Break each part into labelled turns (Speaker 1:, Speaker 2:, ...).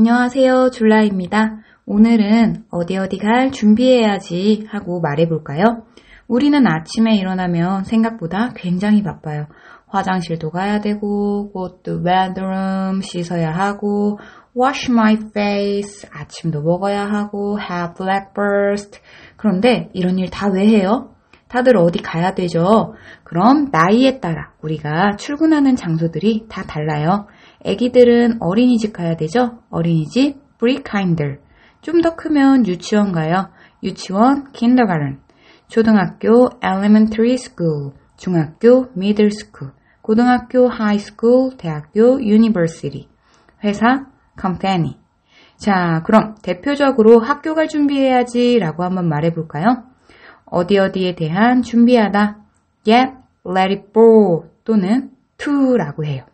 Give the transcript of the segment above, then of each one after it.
Speaker 1: 안녕하세요. 줄라입니다. 오늘은 어디 어디 갈 준비해야지 하고 말해볼까요? 우리는 아침에 일어나면 생각보다 굉장히 바빠요. 화장실도 가야 되고, 꽃도 bedroom 씻어야 하고, wash my face 아침도 먹어야 하고, have breakfast. 그런데 이런 일 다 왜 해요? 다들 어디 가야 되죠? 그럼 나이에 따라 우리가 출근하는 장소들이 다 달라요. 아기들은 어린이집 가야 되죠? 어린이집, pre-kinder. 좀 더 크면 유치원 가요. 유치원, kindergarten. 초등학교, elementary school. 중학교, middle school. 고등학교, high school. 대학교, university. 회사, company. 자, 그럼 대표적으로 학교 갈 준비해야지 라고 한번 말해 볼까요? 어디 어디에 대한 준비하다. get, let it go 또는 to라고 해요.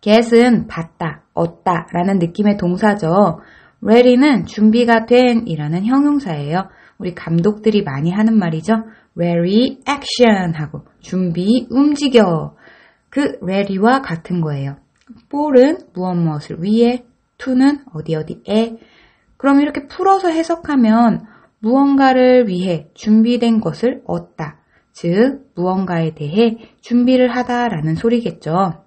Speaker 1: get은 받다, 얻다 라는 느낌의 동사죠. ready는 준비가 된 이라는 형용사예요. 우리 감독들이 많이 하는 말이죠. ready, action 하고 준비, 움직여. 그 ready와 같은 거예요. for은 무엇 무엇을 위해, to는 어디 어디에. 그럼 이렇게 풀어서 해석하면 무언가를 위해 준비된 것을 얻다. 즉, 무언가에 대해 준비를 하다 라는 소리겠죠.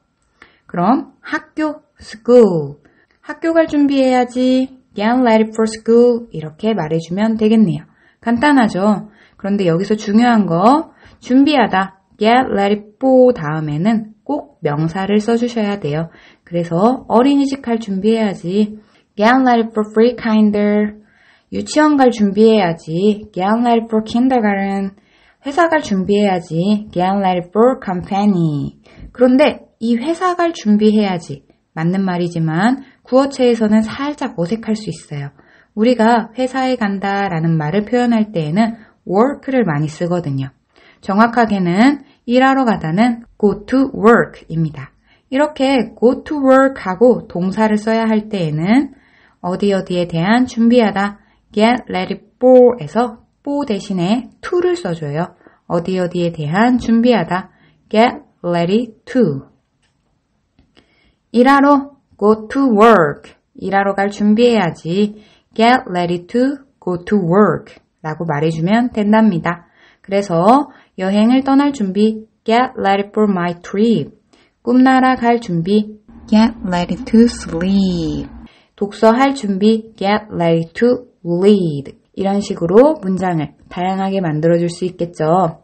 Speaker 1: 그럼 학교, school. 학교 갈 준비해야지. get ready for school. 이렇게 말해주면 되겠네요. 간단하죠? 그런데 여기서 중요한 거, 준비하다. get ready for 다음에는 꼭 명사를 써주셔야 돼요. 그래서 어린이집 갈 준비해야지. get ready for free kinder. 유치원 갈 준비해야지. ready for kindergarten. 회사 갈 준비해야지. ready for company. 그런데 이 회사 갈 준비해야지. 맞는 말이지만 구어체에서는 살짝 어색할 수 있어요. 우리가 회사에 간다 라는 말을 표현할 때에는 work를 많이 쓰거든요. 정확하게는 일하러 가다는 go to work입니다. 이렇게 go to work 하고 동사를 써야 할 때에는 어디 어디에 대한 준비하다 get ready for에서 for 대신에 to를 써줘요. 어디 어디에 대한 준비하다 get ready to 일하러 go to work 일하러 갈 준비해야지 get ready to go to work 라고 말해주면 된답니다. 그래서 여행을 떠날 준비 get ready for my trip 꿈나라 갈 준비 get ready to sleep 독서할 준비 get ready to read 이런 식으로 문장을 다양하게 만들어줄 수 있겠죠.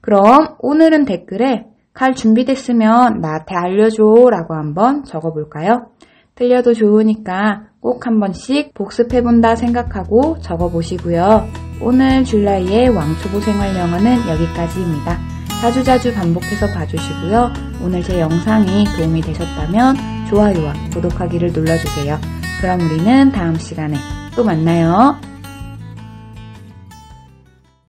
Speaker 1: 그럼 오늘은 댓글에 갈 준비됐으면 나한테 알려줘 라고 한번 적어볼까요? 틀려도 좋으니까 꼭 한 번씩 복습해본다 생각하고 적어보시고요. 오늘 줄라이의 왕초보 생활 영어는 여기까지입니다. 자주자주 반복해서 봐주시고요. 오늘 제 영상이 도움이 되셨다면 좋아요와 구독하기를 눌러주세요. 그럼 우리는 다음 시간에 또 만나요.